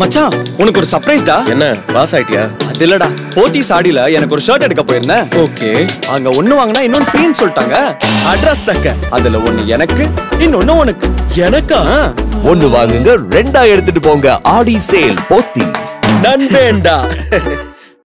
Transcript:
மச்சான் உனக்கு ஒரு சர்ப்ரைஸ் டா. என்ன பாஸ் ஆயிட்டியா? அது இல்லடா போத்தி சாடியில எனக்கு ஒரு ஷர்ட் எடுக்க போயிருந்தேன் ஓகே. அங்க ஒண்ணு வாங்கினா இன்னொன்னு ஃப்ரீன்னு சொல்லிட்டாங்க. அட்ரஸ் சக்க. அதுல ஒண்ணு எனக்கு இன்னொன்னு உனக்கு. எனக்கா? ஒன்னு வாங்குங்க ரெண்டா எடுத்துட்டு போங்க. ஆடி சேல் போத்தி நண்பேண்டா.